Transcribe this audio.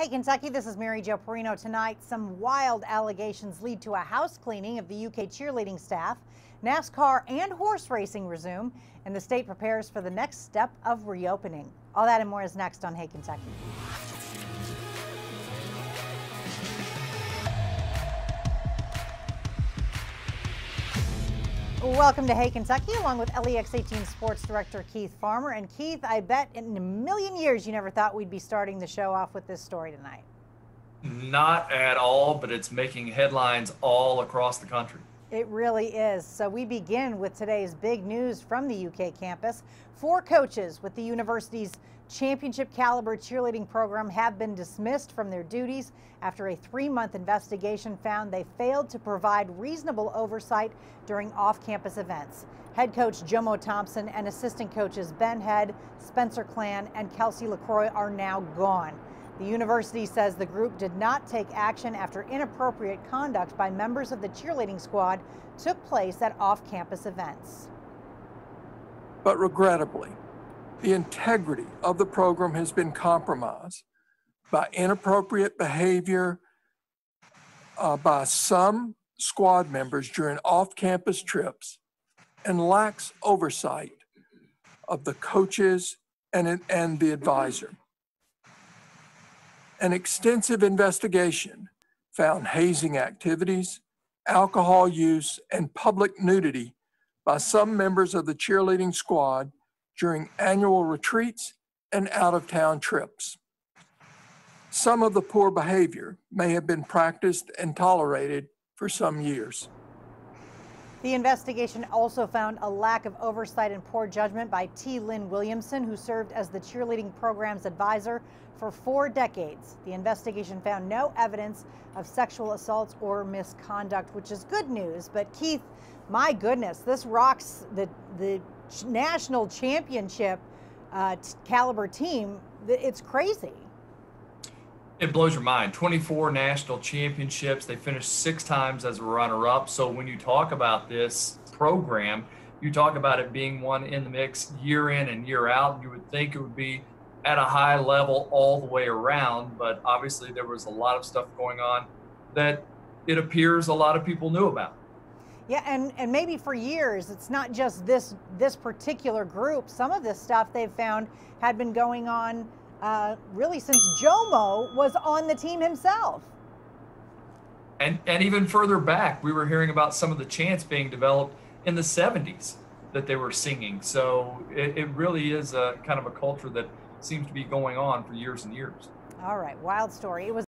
Hey, Kentucky, this is Mary Jo Perino. Tonight, some wild allegations lead to a house cleaning of the UK cheerleading staff. NASCAR and horse racing resume, and the state prepares for the next step of reopening. All that and more is next on Hey, Kentucky. Welcome to Hey Kentucky, along with LEX 18 Sports Director Keith Farmer. And Keith, I bet in a million years you never thought we'd be starting the show off with this story tonight. Not at all, but it's making headlines all across the country. It really is. So we begin with today's big news from the UK campus. Four coaches with the university's championship caliber cheerleading program have been dismissed from their duties after a three month investigation found they failed to provide reasonable oversight during off campus events. Head coach Jomo Thompson and assistant coaches Ben Head, Spencer Clan, and Kelsey LaCroix are now gone. The university says the group did not take action after inappropriate conduct by members of the cheerleading squad took place at off campus events. But regrettably, the integrity of the program has been compromised by inappropriate behavior uh, by some squad members during off campus trips and lacks oversight of the coaches and, and the advisor. An extensive investigation found hazing activities, alcohol use, and public nudity by some members of the cheerleading squad during annual retreats and out of town trips. Some of the poor behavior may have been practiced and tolerated for some years. The investigation also found a lack of oversight and poor judgment by T. Lynn Williamson, who served as the cheerleading program's advisor for four decades. The investigation found no evidence of sexual assaults or misconduct, which is good news. But Keith, my goodness, this rocks the the national championship uh, caliber team. It's crazy. It blows your mind. 24 national championships. They finished six times as a runner up. So when you talk about this program, you talk about it being one in the mix year in and year out. You would think it would be at a high level all the way around, but obviously there was a lot of stuff going on that it appears a lot of people knew about. Yeah, and, and maybe for years, it's not just this this particular group. Some of this stuff they've found had been going on uh, really since Jomo was on the team himself. And and even further back, we were hearing about some of the chants being developed in the 70s that they were singing. So it, it really is a kind of a culture that seems to be going on for years and years. All right, wild story. It was